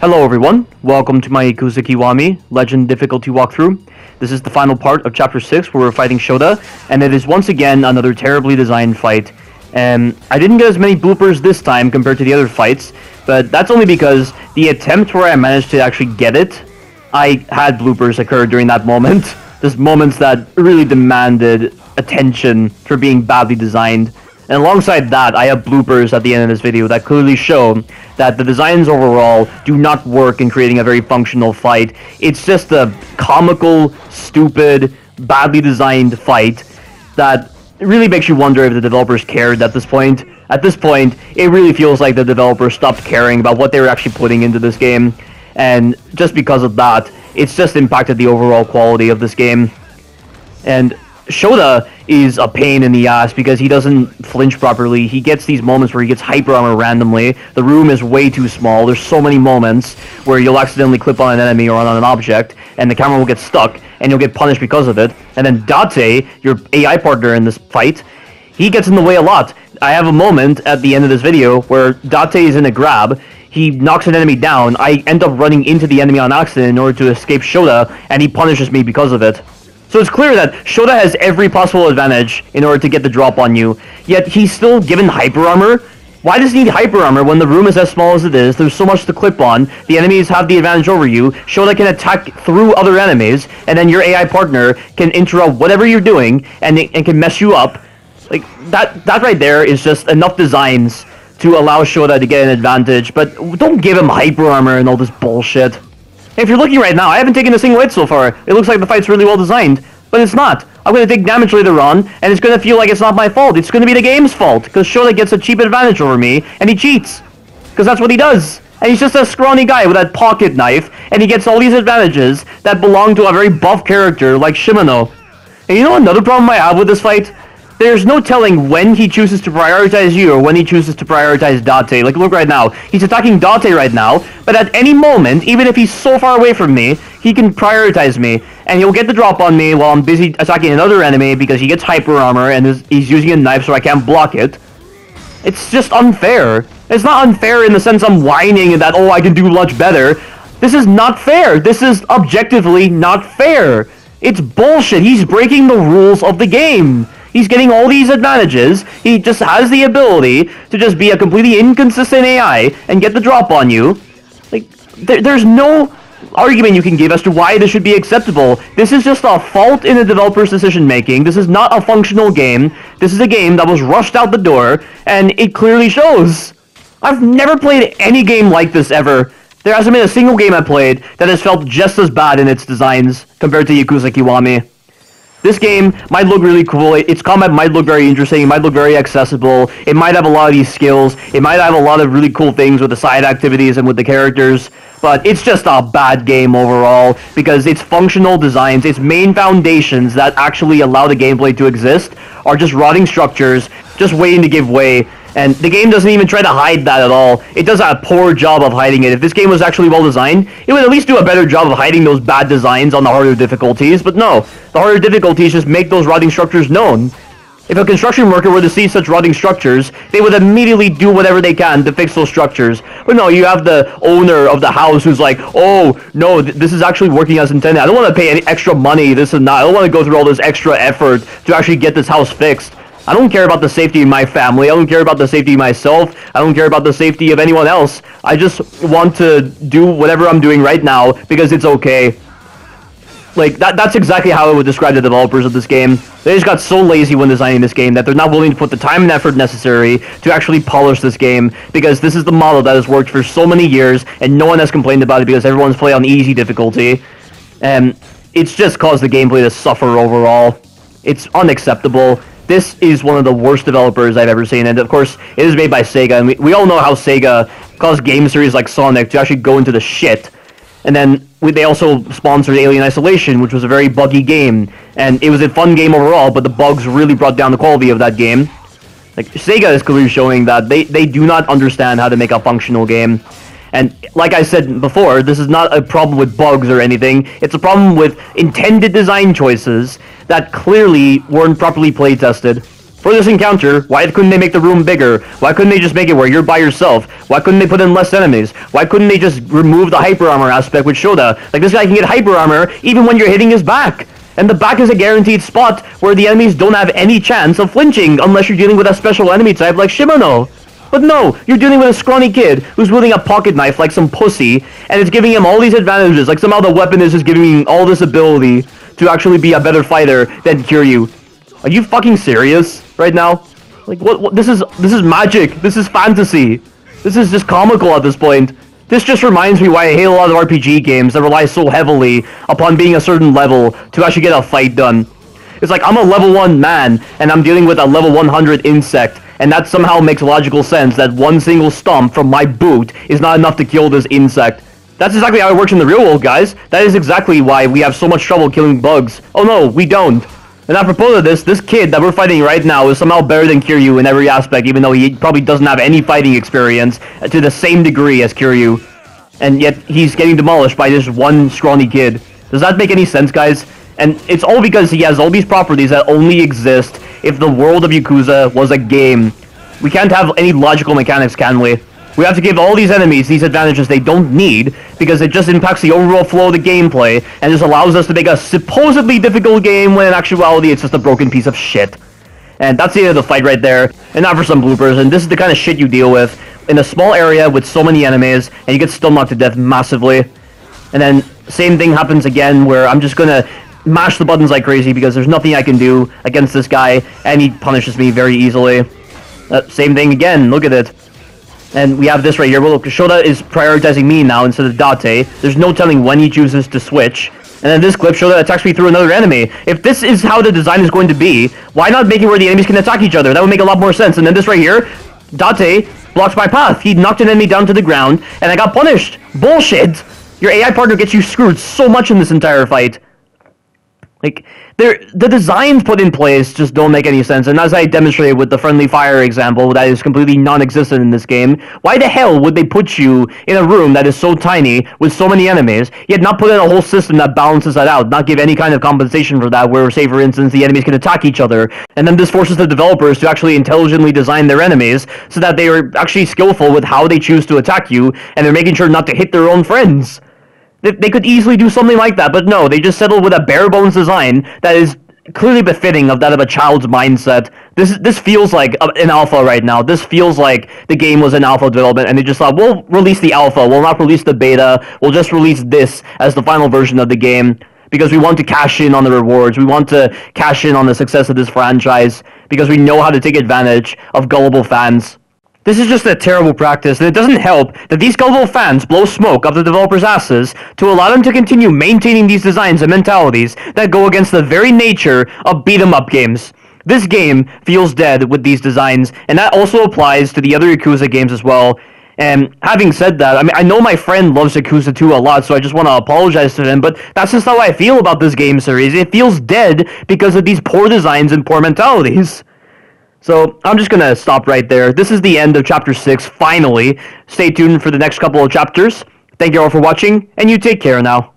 Hello everyone, welcome to my Yakuza Kiwami Legend difficulty walkthrough. This is the final part of Chapter 6 where we're fighting Shota, and it is once again another terribly designed fight. And I didn't get as many bloopers this time compared to the other fights, but that's only because the attempt where I managed to actually get it, I had bloopers occur during that moment. Just moments that really demanded attention for being badly designed. And alongside that, I have bloopers at the end of this video that clearly show that the designs overall do not work in creating a very functional fight. It's just a comical, stupid, badly designed fight that really makes you wonder if the developers cared at this point. At this point, it really feels like the developers stopped caring about what they were actually putting into this game. And just because of that, it's just impacted the overall quality of this game. And Shota is a pain in the ass because he doesn't flinch properly. He gets these moments where he gets hyper armor randomly. The room is way too small. There's so many moments where you'll accidentally clip on an enemy or on an object, and the camera will get stuck, and you'll get punished because of it. And then Date, your AI partner in this fight, he gets in the way a lot. I have a moment at the end of this video where Date is in a grab. He knocks an enemy down. I end up running into the enemy on accident in order to escape Shota, and he punishes me because of it. So it's clear that Shota has every possible advantage in order to get the drop on you, yet he's still given hyper armor. Why does he need hyper armor when the room is as small as it is? There's so much to clip on. The enemies have the advantage over you. Shota can attack through other enemies, and then your AI partner can interrupt whatever you're doing and, and can mess you up. Like that that right there is just enough designs to allow Shota to get an advantage, but don't give him hyper armor and all this bullshit. If you're looking right now, I haven't taken a single hit so far. It looks like the fight's really well designed, but it's not. I'm going to take damage later on, and it's going to feel like it's not my fault. It's going to be the game's fault, because Shota gets a cheap advantage over me, and he cheats. Because that's what he does. And he's just a scrawny guy with that pocket knife, and he gets all these advantages that belong to a very buff character like Shimano. And you know another problem I have with this fight? There's no telling when he chooses to prioritize you or when he chooses to prioritize Date. Like, look right now. He's attacking Date right now, but at any moment, even if he's so far away from me, he can prioritize me, and he'll get the drop on me while I'm busy attacking another enemy because he gets hyper armor and he's using a knife so I can't block it. It's just unfair. It's not unfair in the sense I'm whining that, oh, I can do much better. This is not fair. This is objectively not fair. It's bullshit. He's breaking the rules of the game. He's getting all these advantages. He just has the ability to just be a completely inconsistent AI and get the drop on you. Like, there, there's no argument you can give as to why this should be acceptable. This is just a fault in the developer's decision making. This is not a functional game. This is a game that was rushed out the door, and it clearly shows. I've never played any game like this ever. There hasn't been a single game I played that has felt just as bad in its designs compared to Yakuza Kiwami. This game might look really cool. Its combat might look very interesting. It might look very accessible. It might have a lot of these skills. It might have a lot of really cool things with the side activities and with the characters. But it's just a bad game overall because its functional designs, its main foundations that actually allow the gameplay to exist are just rotting structures, just waiting to give way and the game doesn't even try to hide that at all. It does a poor job of hiding it. If this game was actually well designed, it would at least do a better job of hiding those bad designs on the harder difficulties. But no, the harder difficulties just make those rotting structures known. If a construction worker were to see such rotting structures, they would immediately do whatever they can to fix those structures. But no, you have the owner of the house who's like, oh, no, th this is actually working as intended. I don't want to pay any extra money, this and that. I don't want to go through all this extra effort to actually get this house fixed. I don't care about the safety of my family. I don't care about the safety of myself. I don't care about the safety of anyone else. I just want to do whatever I'm doing right now because it's okay. Like, that, that's exactly how I would describe the developers of this game. They just got so lazy when designing this game that they're not willing to put the time and effort necessary to actually polish this game because this is the model that has worked for so many years and no one has complained about it because everyone's played on easy difficulty. And it's just caused the gameplay to suffer overall. It's unacceptable this is one of the worst developers I've ever seen, and of course, it is made by Sega, and we, we all know how Sega caused game series like Sonic to actually go into the shit. And then we, they also sponsored Alien Isolation, which was a very buggy game, and it was a fun game overall, but the bugs really brought down the quality of that game. Like, Sega is clearly showing that they, they do not understand how to make a functional game. And like I said before, this is not a problem with bugs or anything. It's a problem with intended design choices that clearly weren't properly play tested. for this encounter, why couldn't they make the room bigger? Why couldn't they just make it where you're by yourself? Why couldn't they put in less enemies? Why couldn't they just remove the hyper armor aspect with Shoda? Like this guy can get hyper armor even when you're hitting his back. And the back is a guaranteed spot where the enemies don't have any chance of flinching unless you're dealing with a special enemy type like Shimano. But no, you're dealing with a scrawny kid who's wielding a pocket knife like some pussy, and it's giving him all these advantages. Like somehow the weapon is just giving him all this ability to actually be a better fighter than Kiryu. Are you fucking serious right now? Like what, what? This is this is magic. This is fantasy. This is just comical at this point. This just reminds me why I hate a lot of RPG games that rely so heavily upon being a certain level to actually get a fight done. It's like I'm a level 1 man, and I'm dealing with a level 100 insect, and that somehow makes logical sense that one single stomp from my boot is not enough to kill this insect. That's exactly how it works in the real world, guys. That is exactly why we have so much trouble killing bugs. Oh no, we don't. And apropos of this, this kid that we're fighting right now is somehow better than Kiryu in every aspect, even though he probably doesn't have any fighting experience uh, to the same degree as Kiryu. And yet, he's getting demolished by this one scrawny kid. Does that make any sense, guys? And it's all because he has all these properties that only exist if the world of Yakuza was a game. We can't have any logical mechanics, can we? We have to give all these enemies these advantages they don't need because it just impacts the overall flow of the gameplay and just allows us to make a supposedly difficult game when in actuality it's just a broken piece of shit. And that's the end of the fight right there. And now for some bloopers, and this is the kind of shit you deal with in a small area with so many enemies, and you get still knocked to death massively. And then same thing happens again where I'm just gonna mash the buttons like crazy because there's nothing I can do against this guy, and he punishes me very easily. Uh, same thing again, look at it. And we have this right here. Well, look, Shoda is prioritizing me now instead of Date. There's no telling when he chooses to switch. And then this clip Shoda attacks me through another enemy. If this is how the design is going to be, why not make it where the enemies can attack each other? That would make a lot more sense. And then this right here, Date blocks my path. He knocked an enemy down to the ground, and I got punished. Bullshit! Your AI partner gets you screwed so much in this entire fight. Like, the designs put in place just don't make any sense. And as I demonstrated with the friendly fire example that is completely non-existent in this game, why the hell would they put you in a room that is so tiny with so many enemies, yet not put in a whole system that balances that out, not give any kind of compensation for that, where, say, for instance, the enemies can attack each other, and then this forces the developers to actually intelligently design their enemies so that they are actually skillful with how they choose to attack you, and they're making sure not to hit their own friends. They could easily do something like that, but no, they just settled with a bare bones design that is clearly befitting of that of a child's mindset. This this feels like uh, an alpha right now. This feels like the game was in alpha development, and they just thought, we'll release the alpha. We'll not release the beta. We'll just release this as the final version of the game because we want to cash in on the rewards. We want to cash in on the success of this franchise because we know how to take advantage of gullible fans. This is just a terrible practice, and it doesn't help that these gullible fans blow smoke up the developers' asses to allow them to continue maintaining these designs and mentalities that go against the very nature of beat-em-up games. This game feels dead with these designs, and that also applies to the other Yakuza games as well. And having said that, I mean, I know my friend loves Yakuza 2 a lot, so I just want to apologize to him, but that's just how I feel about this game series. It feels dead because of these poor designs and poor mentalities. So I'm just going to stop right there. This is the end of Chapter 6, finally. Stay tuned for the next couple of chapters. Thank you all for watching, and you take care now.